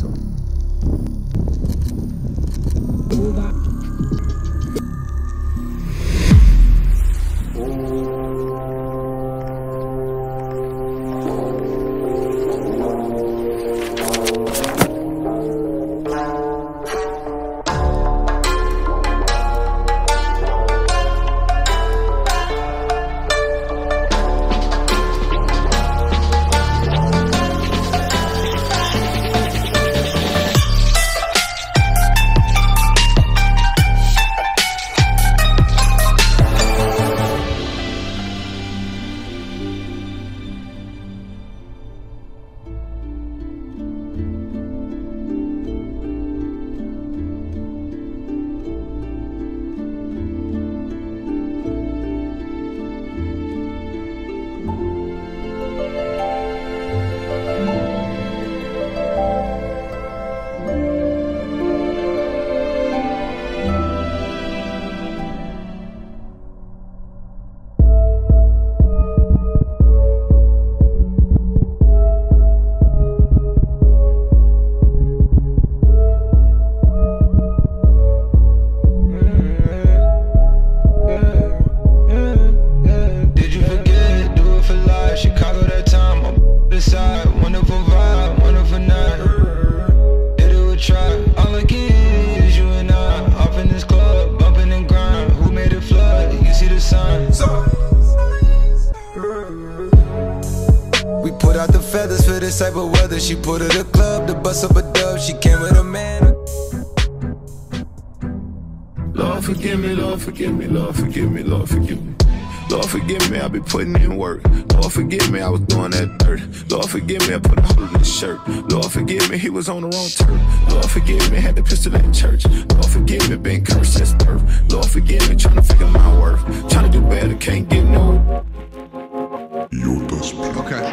そう。forgive me, Lord, forgive me, Lord, forgive me, Lord, forgive me. Lord, forgive me, I be putting in work. Lord, forgive me, I was doing that dirt. Lord, forgive me, I put a hole in his shirt. Lord, forgive me, he was on the wrong turf. Lord, forgive me, had the pistol in church. Lord, forgive me, been cursed since birth. Lord, forgive me, trying to figure my worth. Trying to do better, can't get no. You're Okay.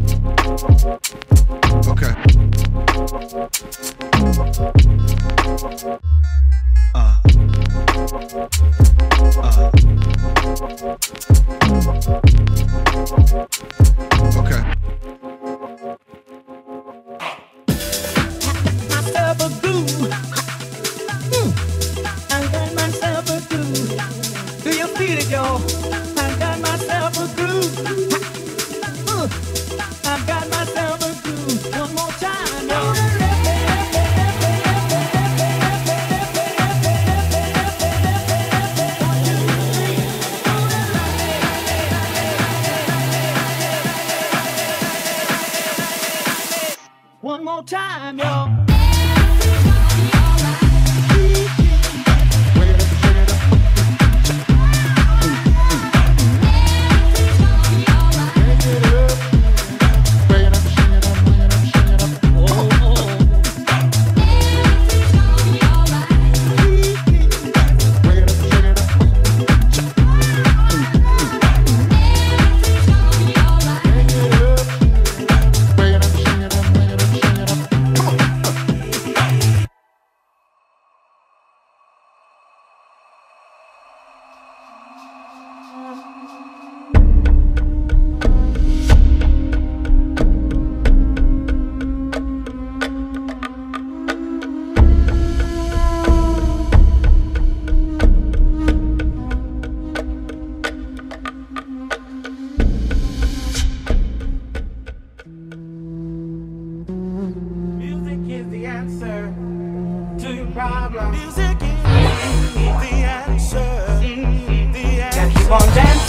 problem. Music is the answer. Mm-hmm. The answer. Keep on dancing.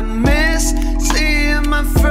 I miss seeing my friends.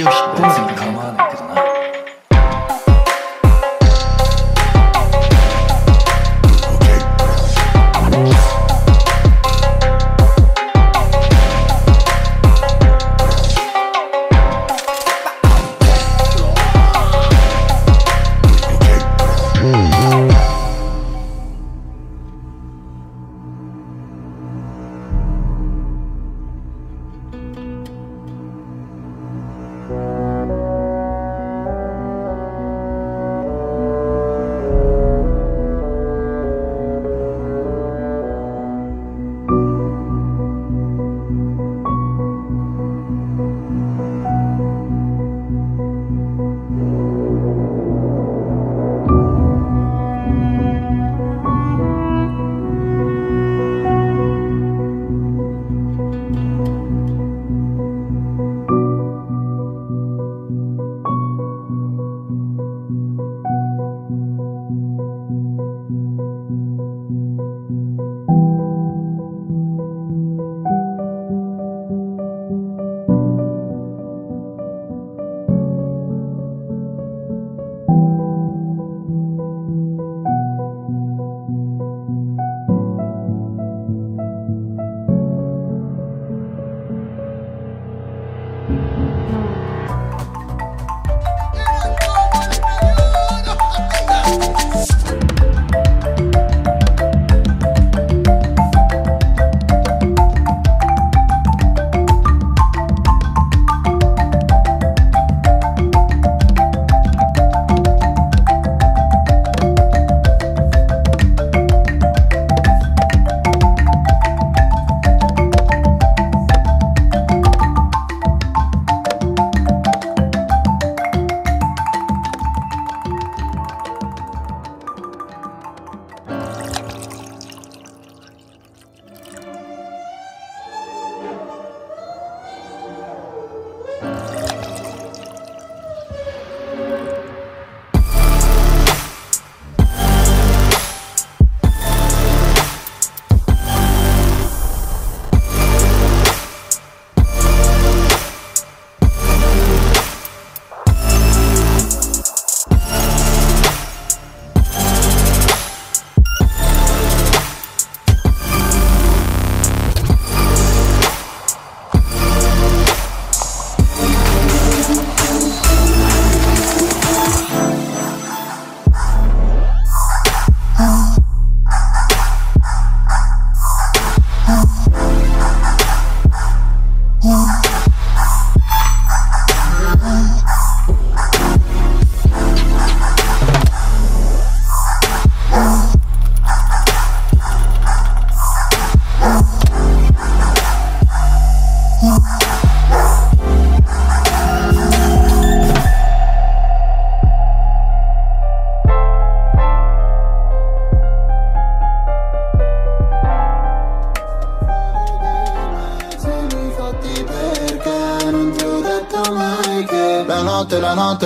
気を引っ込めてみ構わない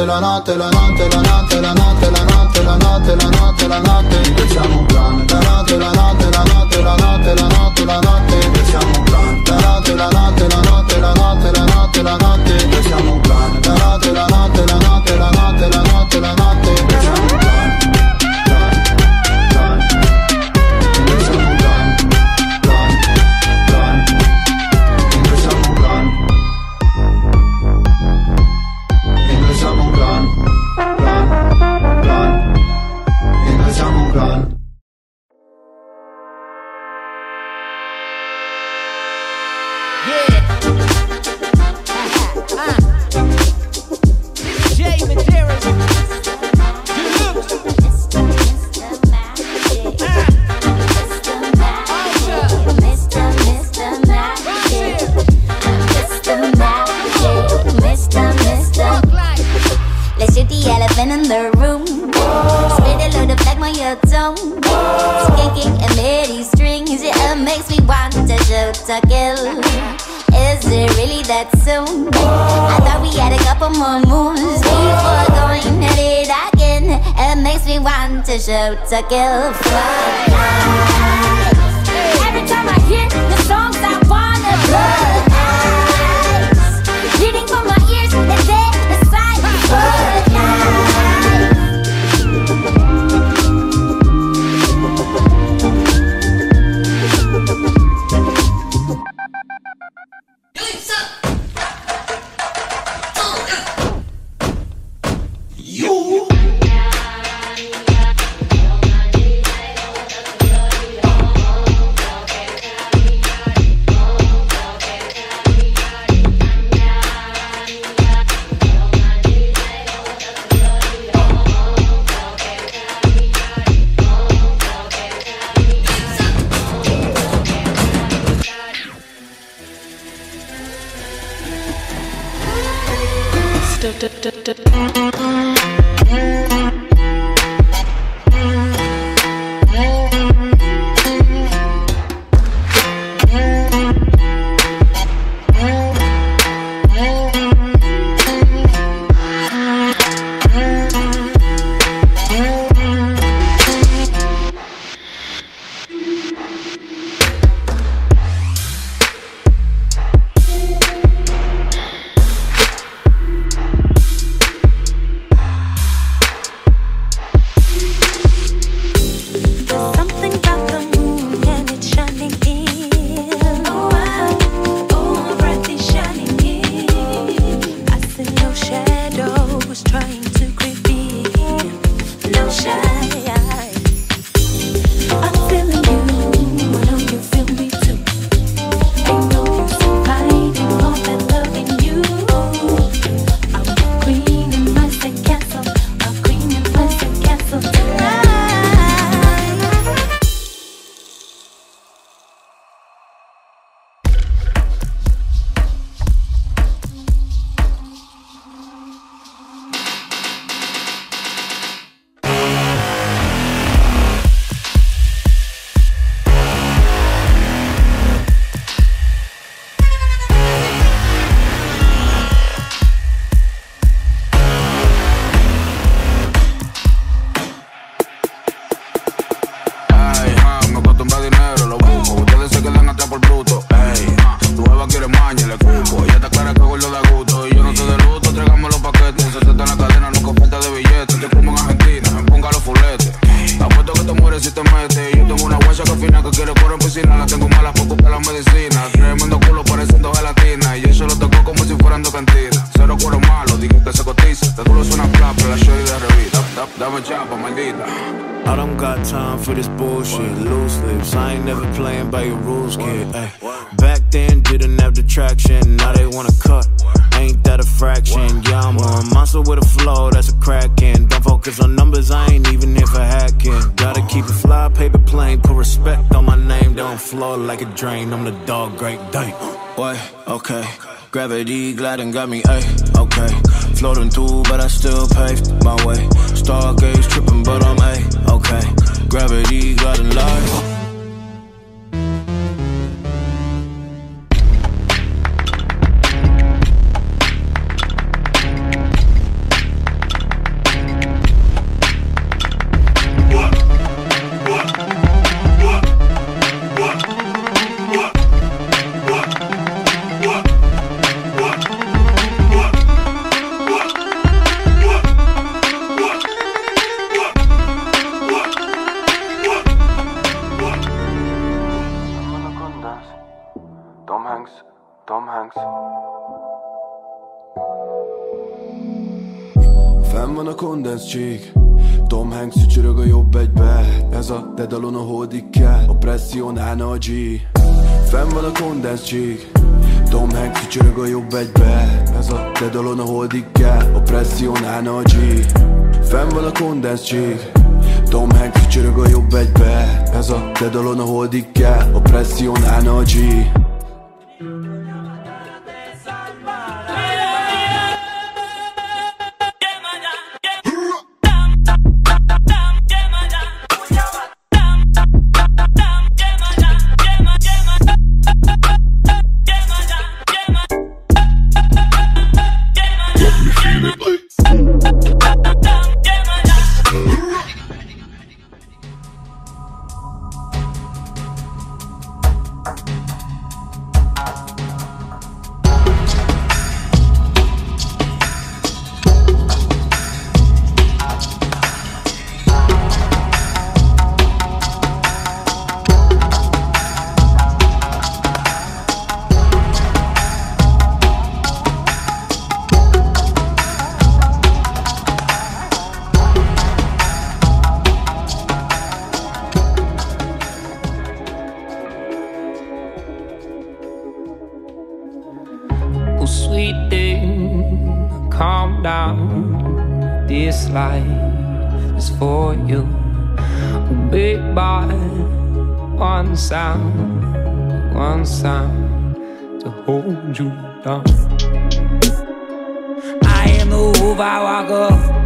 la notte, la notte, fish out to kill. high. fraction. Yeah, I'm a monster with a flow that's a crackin'. Don't focus on numbers, I ain't even here for hacking. Gotta keep it fly, paper plane, put respect on my name. Don't flow like a drain, I'm the dog, great day. What? Okay. Gravity gliding got me, ayy, okay. Floating through, but I still paved my way. Stargaze tripping, but I'm ayy, okay. Gravity gliding live. Kondenscsík Tom Hanks ücsörög a jobb egybe. Ez a dedalon a hódik kell A presszionálna a G Fenn van a kondenscsík Tom Hanks ücsörög a jobb egybe. Ez a dedalon a hódik kell A presszionálna a G you Big boy, one sound, one sound to hold you down. I am the wolf, I walk.